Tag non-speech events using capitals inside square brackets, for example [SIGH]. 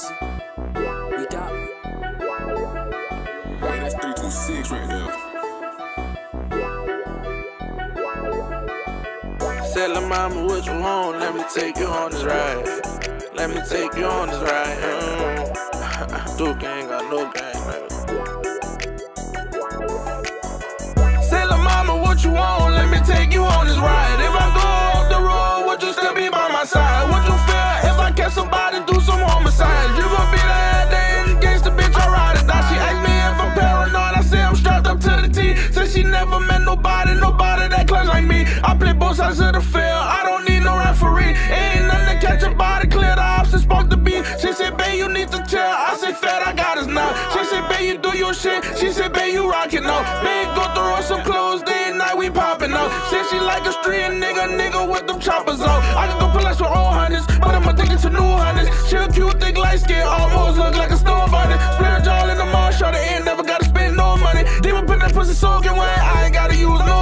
Easy. We got it. Hey, that's 326 right there. Said la mama, what you want? Let me take you on this ride. Let me take you on this ride. Mm. [LAUGHS] Duke ain't got no gang, man. Need to tell. I said, fat, I got us now. She said, babe, you do your shit. She said, babe, you rockin' out. Babe, go throw her some clothes, day and night we poppin' out. Said she like a street nigga, nigga with them choppers out. I can go pull out some old hundreds, but I'm addicted to new hundreds. She a cute, thick, light skin, almost look like a stone bunny. Splurge all in the mall, shot end, never gotta spend no money. Demon put that pussy soaking wet, I ain't gotta use no